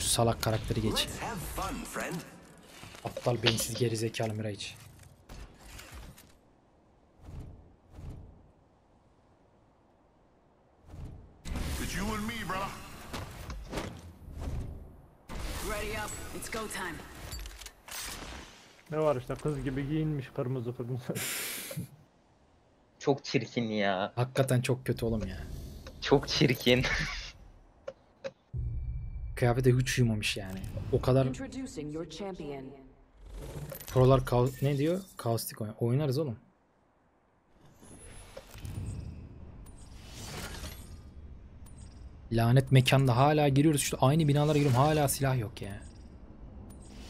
Şu salak karakteri geç. Aptal beyinsiz gerizekalı Mirage. It's you and me, brother. Ready up. It's go time. Ne var işte kız gibi giyinmiş kırmızı kırmızı. Çok çirkin ya. Hakikaten çok kötü oğlum ya. Çok çirkin. Kıyafete hiç uyumamış yani. O kadar prolar kaos- ne diyor? Kaustik oyun. Oynarız oğlum. Lanet mekanda hala giriyoruz. Şu aynı binalara giriyorum. Hala silah yok ya.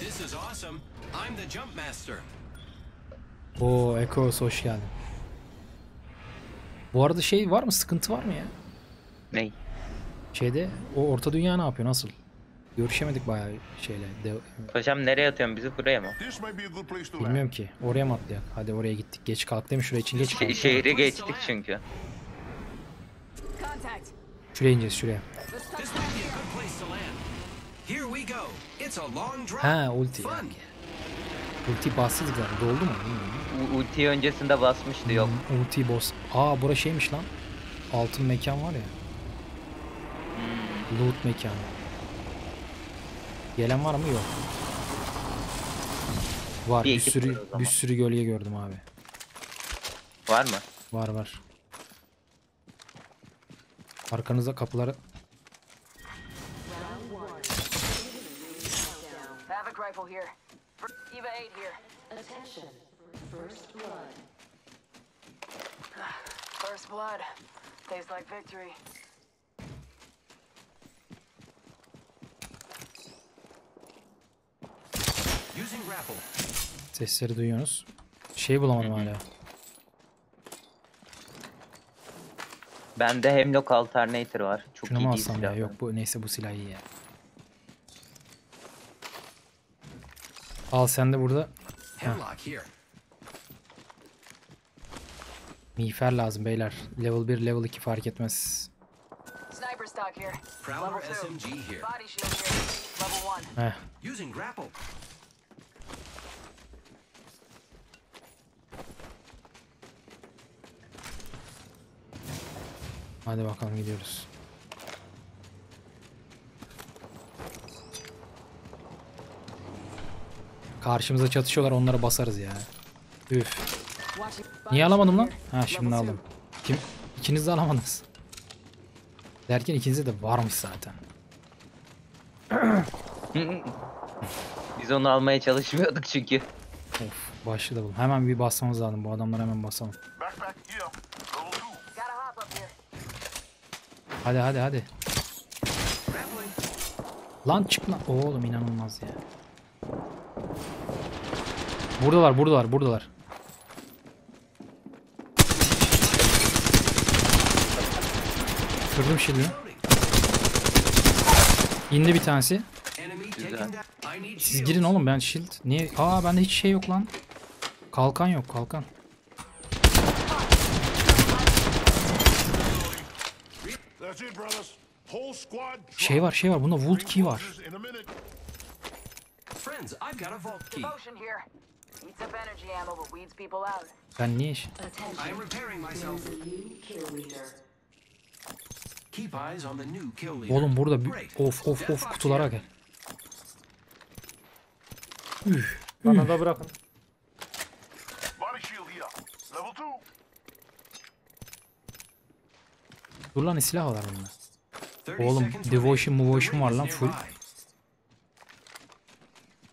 İs awesome. Oo Echoes hoş geldin. Bu arada şey var mı? Sıkıntı var mı ya? Ney? Şeyde o orta dünya ne yapıyor? Nasıl? Görüşemedik bayağı şeyle. De- Hocam nereye atıyorsun bizi buraya mı? Bilmiyorum ki. Oraya mı atlayak? Hadi oraya gittik. Geç kalk demiş. Şuraya için geç kalk. şehri geçtik çünkü. Şuraya ineceğiz şuraya. Ha ulti. Fun. Ulti bastıydık zaten. Doldu mu? U- Ultiyi öncesinde basmıştı yok. Hmm, ulti boss. Aa bura şeymiş lan. Altın mekan var ya. Loot mekanı. Gelen var mı? Yok. Var. Bir Bir, ekip sürü var o zaman. bir sürü gölge gördüm abi. Var mı? Var var. Arkanıza kapıları Havoc rifle here. Fir- Eva 8 here. Attention. First blood. First blood. Tastes like victory. Using grapple. Sesleri duyuyorsunuz. Şey bulamadım hala. Bende Hemlock Alternator var. Çok Şunu iyi mu değil alsam ya? silah. Yok bu neyse bu silah iyi ya. Al sen de burada Hemlock here. miğfer lazım beyler. Level 1 level 2 fark etmez. Sniper stock here. Prowler Level two. SMG here. Body shield here. Level 1. Heh. Using grapple. Hadi bakalım gidiyoruz. Karşımıza çatışıyorlar onlara basarız ya. Üf. Niye alamadım lan? Ha şimdi aldım. Kim? İkiniz de alamadınız. Derken ikinizde de varmış zaten. Biz onu almaya çalışmıyorduk çünkü. Of başlı da buldum. Hemen bir basmamız lazım. Bu adamları hemen basalım. Backpack here. Level two. Gotta hop up here. Hadi hadi hadi. Lan çık lan. Oğlum inanılmaz ya. Buradalar buradalar buradalar. Kırdım shield'ını. İndi bir tanesi. Güzel. Siz girin oğlum ben shield. Niye? Aa bende hiç şey yok lan. Kalkan yok kalkan. That's it, brothers. Whole squad. Şey var şey var bunda Vault Key var. Ben niye iş-. Oğlum burada bir... Of of of kutulara gel. Üf. Bana da bırakın. Dur lan silah var bunda. 30 Oğlum, devotion, The var lan full.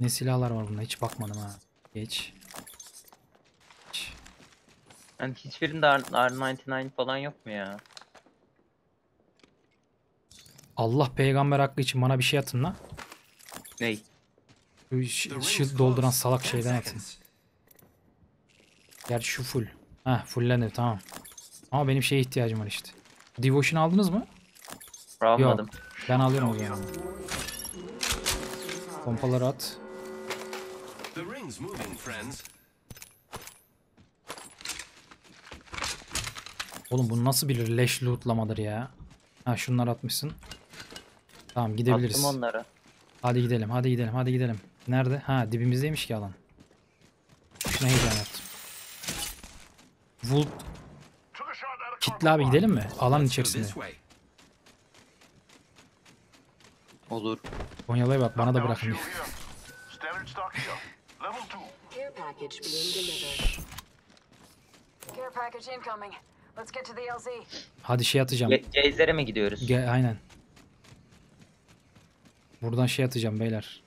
Ne silahlar var bunda hiç bakmadım ha. Geç. Geç. Yani hiçbirinde R- R99 falan yok mu ya? Allah peygamber hakkı için bana bir şey atın lan. Ney? Şu dolduran salak 10 şeyden atın. Gerçi şu full. Heh fulllendi tamam. Ama benim şeye ihtiyacım var işte. Devotion aldınız mı? Almadım. Yok. Ben alıyorum o zaman. Pompaları at. The ring's moving, friends. Oğlum bu nasıl bir leş lootlamadır ya? Ha şunları atmışsın. Tamam gidebiliriz. Attım onları. Hadi gidelim, hadi gidelim, hadi gidelim. Nerede? Ha dibimizdeymiş ki alan. Şuna heyecan yaptım. Vul kitle abi gidelim mi? Alan Let's go içerisinde. Olur. Konyalı'ya bak bana da bırakın. shield here. Standard stock here. Level 2. Care package being delivered. Care package incoming. Let's get to the LZ. Hadi şey atacağım. Ge- Geyzlere mi gidiyoruz? Ge- aynen. Buradan şey atacağım beyler.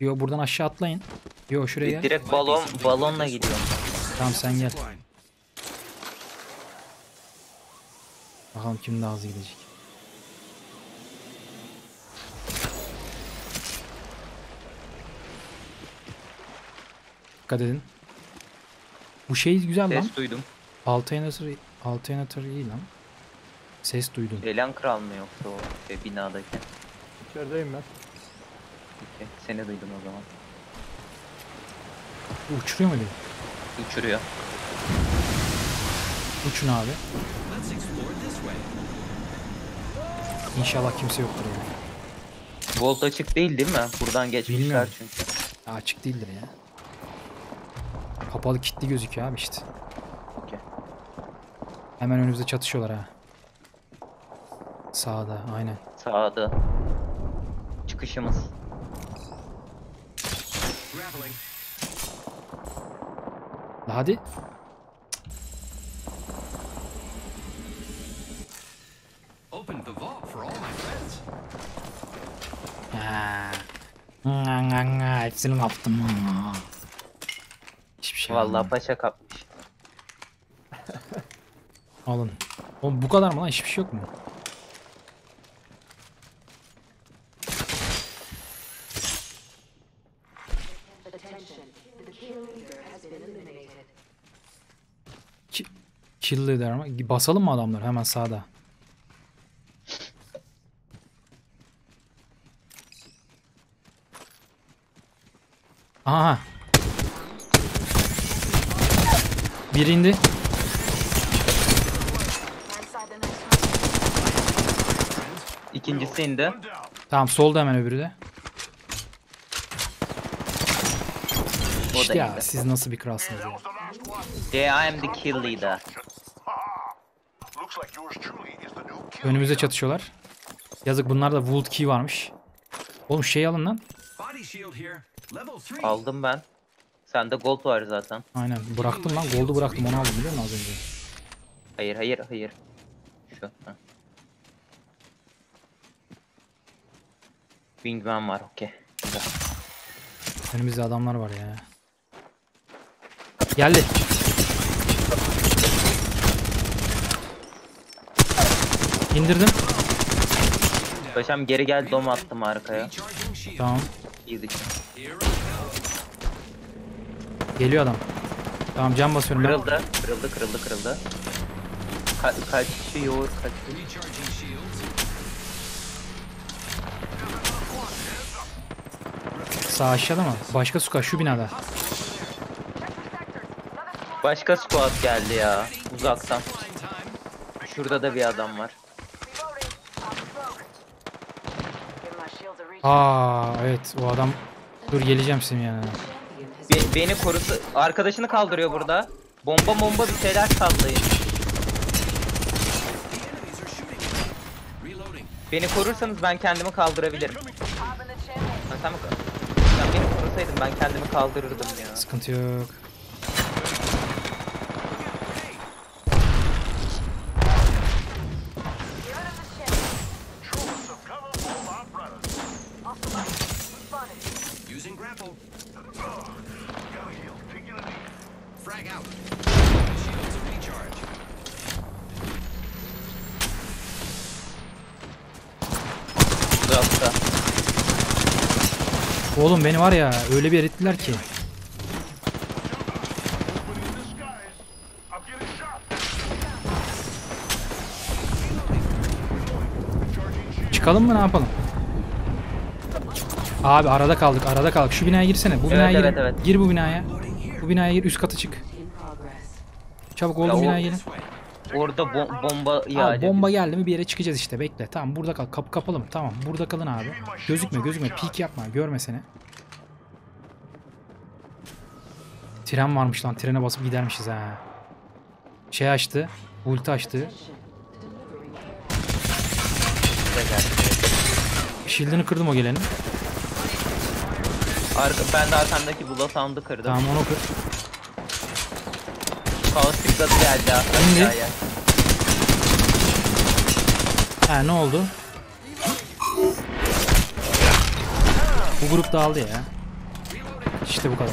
Yo buradan aşağı atlayın. Yo şuraya. Direkt balon balonla gidiyorum. Tamam sen gel. Bakalım kim daha hızlı gidecek. Dikkat edin. Bu şey güzel lan. Ses duydum. Alternator, alternator iyi lan. Ses duydum. Relen kral mı yoksa o şey, binadaki? İçerideyim ben. Peki, Seni duydum o zaman. Uçuruyor mu beni? Uçuruyor. Uçun abi. İnşallah kimse yoktur yani. Volt açık değil değil mi? Buradan geçmişler Bilmiyorum. çünkü. Açık değildir ya. Kapalı kilitli gözüküyor abi işte. Okey. Hemen önümüzde çatışıyorlar ha. Sağda aynen. Sağda. Çıkışımız. Hadi. Opened the vault for all my friends. Ha. Nga nga nga hepsini kaptım. Şey Vallahi paşa kapmış. Alın. Oğlum bu kadar mı lan? Hiçbir şey yok mu? Ki kill leader ama. Basalım mı adamları hemen sağda? Aha. Biri indi. İkincisi indi. Tamam solda hemen öbürü de. O İşte da ya indi. siz nasıl bir kralsınız ya. Yeah, I am the kill leader. Ha ha. Looks like yours truly is the new kill. Önümüzde leader. çatışıyorlar. Yazık bunlarda Wood Key varmış. Oğlum şey alın lan. Body shield here. Level 3. Aldım ben. Sende gold var zaten. Aynen bıraktım lan. Gold'u bıraktım onu aldım biliyor musun az önce. Hayır hayır hayır. Şu. ha. Wingman var okey. Güzel. Önümüzde adamlar var ya. Geldi. İndirdim. Paşam geri gel dom attım arkaya. Tamam. İyiydik. Geliyor adam. Tamam cam basıyorum ben. Kırıldı. Kırıldı kırıldı kırıldı. Ka kaçıyor shields. Sağ aşağıda mı? Başka suka şu binada. Başka squad geldi ya. Uzaktan. Şurada da bir adam var. Aa evet o adam. Dur geleceğim senin yanına. Be beni korusu. Arkadaşını kaldırıyor burada. Bomba bomba bir şeyler sallayın. Beni korursanız ben kendimi kaldırabilirim. Ha, sen mi Sen beni korusaydın ben kendimi kaldırırdım ya. Sıkıntı yok. Uzakta. Oğlum beni var ya öyle bir erittiler ki. Çıkalım mı ne yapalım? Abi arada kaldık arada kaldık. Şu binaya girsene. Bu binaya Evet, gir. evet, evet. Gir bu binaya. Bu binaya gir üst kata çık. Çabuk oğlum binaya gelin. Orada bom- bomba iade bomba geldi mi bir yere çıkacağız işte bekle. Tamam burada kal. Kapı kapalı mı? Tamam burada kalın abi. Gözükme gözükme. Pik yapma. Görme seni. Tren varmış lan. Trene basıp gidermişiz ha. Şey açtı. Ulti açtı. Shield'ını kırdım o gelenin. Arka, ben de arkamdaki bula sound'u kırdım. Tamam onu kır. Kaos tıkladı geldi aşağıya. Ha ne oldu? Bu grup dağıldı ya. İşte bu kadar.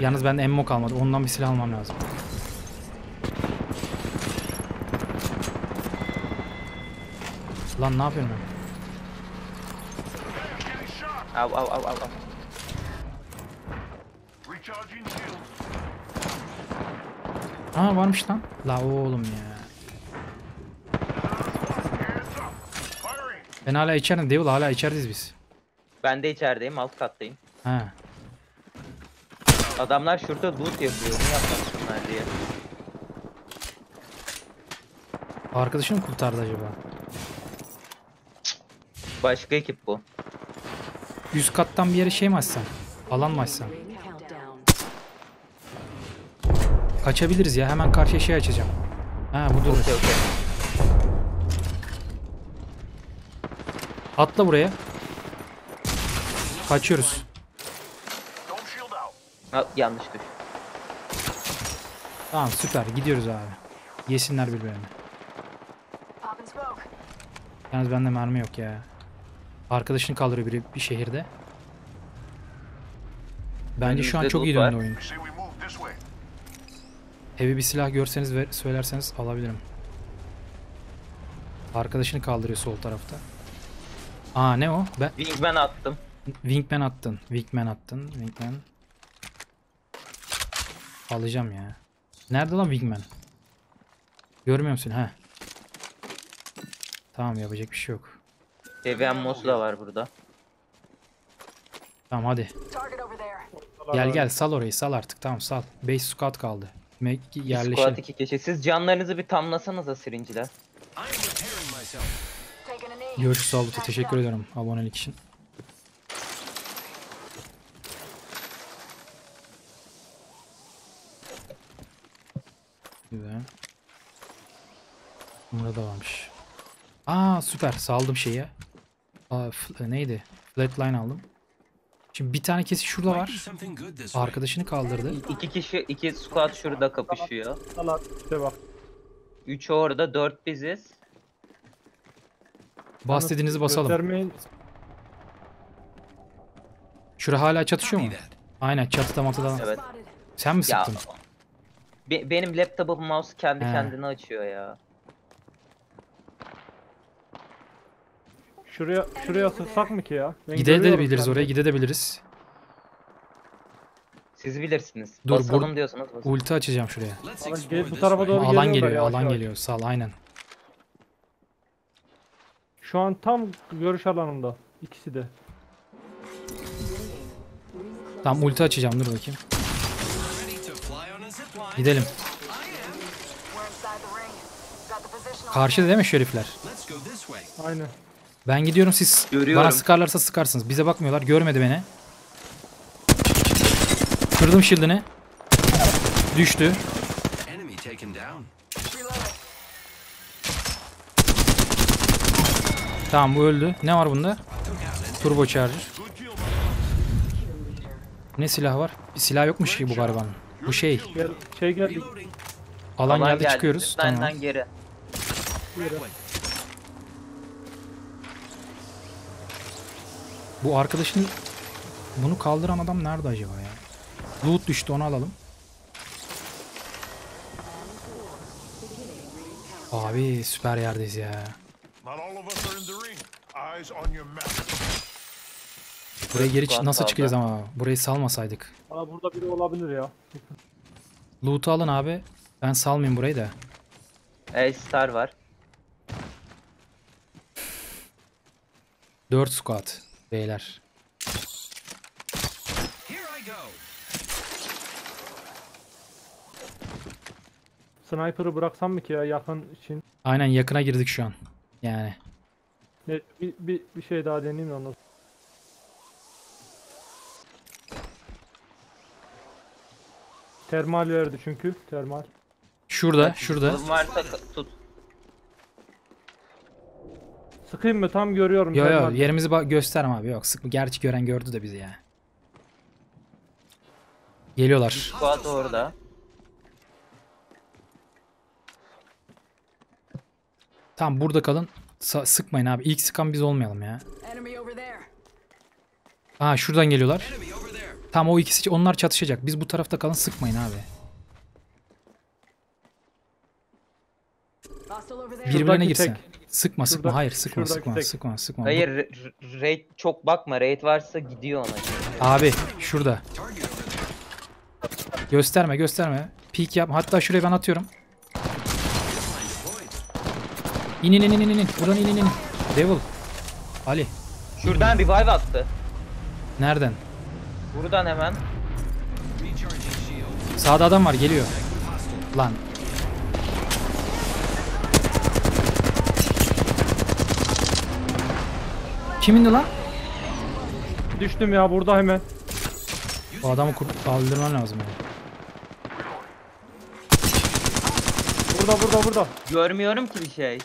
Yalnız bende ammo kalmadı. Ondan bir silah almam lazım. Lan ne yapıyorum ben? Av av av av. av. Recharging shield. Aa varmış lan. La oğlum ya. Ben hala içerim. Devil hala içerideyiz biz. Ben de içerideyim alt kattayım. Ha. Adamlar şurada loot yapıyor. Ne yapmasınlar diye. Arkadaşını mı kurtardı acaba? Başka ekip bu. Üst kattan bir yere şey mi açsam? Alan mı açsam? Kaçabiliriz ya. Hemen karşıya şey açacağım. Ha bu durur. Okey okey. Atla buraya. Kaçıyoruz. Ha, yanlış düş. Tamam süper. Gidiyoruz abi. Yesinler birbirlerini. Yalnız bende mermi yok ya. Arkadaşını kaldırıyor biri bir şehirde. Bence şu an çok iyi döndü oyun. Heavy bir silah görseniz ve söylerseniz alabilirim. Arkadaşını kaldırıyor sol tarafta. Aa ne o? Ben Wingman attım. Wingman attın. Wingman attın. Wingman. Alacağım ya. Nerede lan Wingman? Görmüyor musun? Ha. Tamam yapacak bir şey yok. Seviyen Mosu da var burada. Tamam hadi. Gel gel sal orayı sal artık. Tamam sal. 5 squad kaldı. Me- Squad yerleşelim. iki kişi. Siz canlarınızı bir tamlasanıza sirinciler. I am repairing myself. Taking a knee. Görüş Salbut'a Patched teşekkür ederim abonelik için. Güzel. Burada varmış. Aa süper saldım şeye. Aa, neydi? Flatline aldım. Şimdi bir tane kesi şurada var. Arkadaşını kaldırdı. İki kişi, iki squad şurada kapışıyor. Salat işte bak. Üç orada, dört biziz. Bas dediğinizi basalım. Göstermeyin. Şura hala çatışıyor mu? Aynen çatıda matıda. Evet. Sen mi Ya sıktın? be- benim laptopum mouse kendi He. kendine açıyor ya. Şuraya şuraya sığsak mı ki ya? Ben Gidebiliriz görüyorum oraya kendimi. gidebiliriz. Siz bilirsiniz. Dur, Basalım bur- diyorsanız basalım. Ulti açacağım şuraya. Let's Alan explore gel- bu this tarafa way. doğru alan geliyorlar geliyor, alan geliyor. Sal aynen. Şu an tam görüş alanımda. ikisi de. Tamam ulti açacağım dur bakayım. Ready to fly on a zip line. Gidelim. Karşıda değil mi şu herifler? Let's go this way. Aynen. Ben gidiyorum siz Görüyorum. bana sıkarlarsa sıkarsınız. Bize bakmıyorlar. Görmedi beni. Kırdım shield'ını. Düştü. Tamam bu öldü. Ne var bunda? Turbo charger. Ne silah var? Bir silah yokmuş ki bu garibanın. Bu şey. Gel, şey geldi. Reloading. Alan, Alan geldi, çıkıyoruz. Zipline'den Tamam. geri. That Bu arkadaşın bunu kaldıran adam nerede acaba ya? Loot düştü onu alalım. Abi süper yerdeyiz ya. Buraya geri nasıl çıkacağız ama? Burayı salmasaydık. Aa, burada biri olabilir ya. Loot'u alın abi. Ben salmayayım burayı da. A-Star var. 4 squad beyler. Sniper'ı bıraksam mı ki ya yakın için? Aynen yakına girdik şu an. Yani. Ne, bir, bir, bir şey daha deneyeyim de ondan. Termal verdi çünkü. Termal. Şurada, şurada. Ka- tut. Sıkayım mı? Tam görüyorum. Yo yo yerimizi gösterme abi yok sıkma. Gerçi gören gördü de bizi ya. Geliyorlar. Squad orada. Tamam burada kalın. Sa- sıkmayın abi. İlk sıkan biz olmayalım ya. Ha şuradan geliyorlar. Tamam o ikisi onlar çatışacak. Biz bu tarafta kalın sıkmayın abi. Birbirine girsin. tek. Sıkma sıkma Şurada- hayır sıkma şuradaki sıkma sıkma sıkma. Hayır ra- ra- raid çok bakma. Raid varsa gidiyor ona. Abi şurada. Gösterme gösterme. Peek yap. Hatta şuraya ben atıyorum. İn in in in in in. Buradan in in in. Devil. Ali. Şuradan revive attı. Nereden? Buradan hemen. Sağda adam var geliyor. Lan. Kim indi lan? Düştüm ya burada hemen. O adamı kur kaldırman lazım yani. Burada burada burada. Görmüyorum ki bir şey.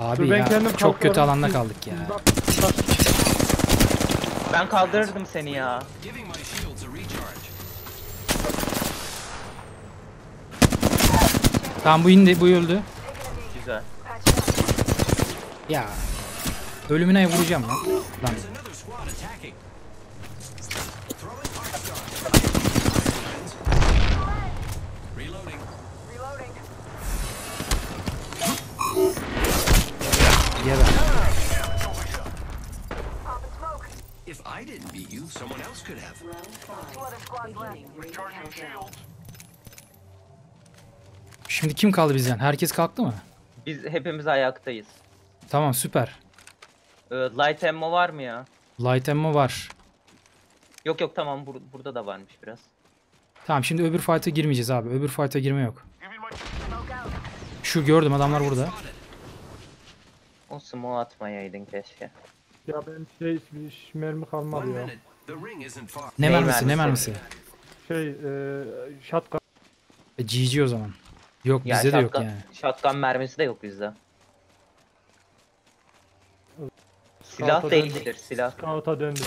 Abi Dur ben ya kendim çok kötü alanda kaldık ya. Ben kaldırırdım seni ya. Tamam bu indi bu öldü. Güzel. Ya. Ölümüne vuracağım lan. Lan. Geber. If I didn't beat you, someone else could have. Şimdi kim kaldı bizden? Herkes kalktı mı? Biz hepimiz ayaktayız. Tamam süper. Ee, light ammo var mı ya? Light ammo var. Yok yok tamam bur- burada da varmış biraz. Tamam şimdi öbür fight'a girmeyeceğiz abi. Öbür fight'a girme yok. Şu gördüm adamlar burada. O smoke atmayaydın keşke. Ya ben şey hiç mermi kalmadı ya. Ne Ney mermisi ne mermisi? Şey e, shotgun. E, GG o zaman. Yok Ya bizde de yok yani. Shotgun mermisi de yok bizde. Silah değiştir silah. Scout'a döndü.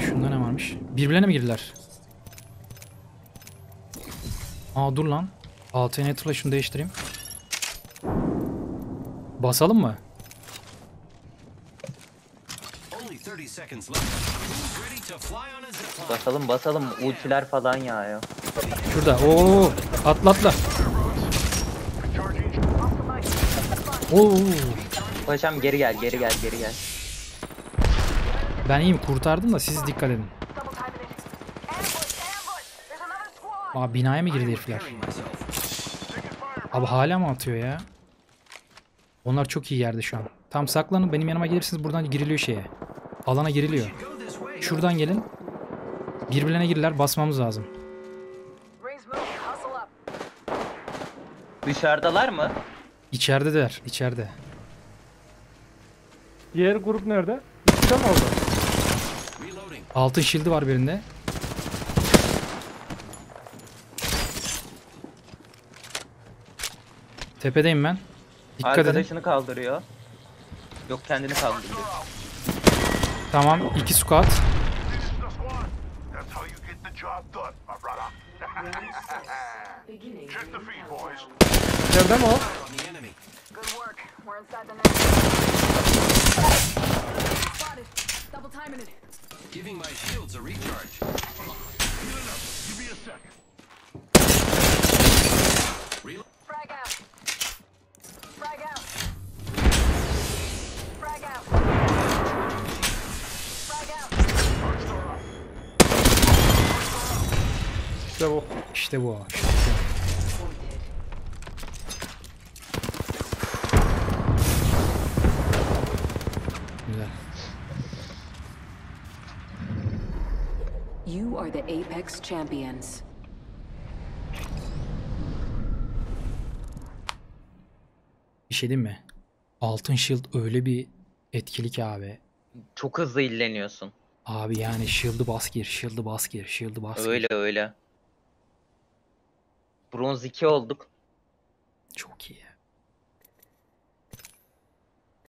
Şunda ne varmış? Birbirlerine mi girdiler? Aa dur lan. Alternate şunu değiştireyim. Basalım mı? Only 30 seconds left. Who's ready to fly on a zip line? Basalım basalım ultiler falan yağıyor. Şurada. Oo atla atla. Oo. Paşam geri gel geri gel geri gel. Ben iyiyim kurtardım da siz dikkat edin. Aa binaya mı girdi herifler? Abi hala mı atıyor ya? Onlar çok iyi yerde şu an. Tam saklanın benim yanıma gelirsiniz buradan giriliyor şeye. Alana giriliyor. Şuradan gelin. Birbirlerine girdiler basmamız lazım. Dışarıdalar mı? İçerideler içeride. Diğer grup nerede? İkisi mi orada? Altın shield'i var birinde. Tepedeyim ben. Dikkat edin. Arkadaşını kaldırıyor. Yok kendini kaldırıyor. Tamam. iki squad. This is the squad. That's how you get the job done, my brother. Beginning Check the feed, boys. İçeride mi o? On the enemy. Good work. We're inside the net. Spotted. Double timing it. Giving my shields a recharge. Healing up. Give me a second. Reload. Frag out. Frag out. Frag out. İşte bu. İşte bu. İşte bu. You are the Apex champions. Bir şey mi? Altın shield öyle bir etkili ki abi. Çok hızlı illeniyorsun. Abi yani shield'ı bas gir, shield'ı bas gir, shield'ı bas gir. Öyle öyle. Bronz 2 olduk. Çok iyi.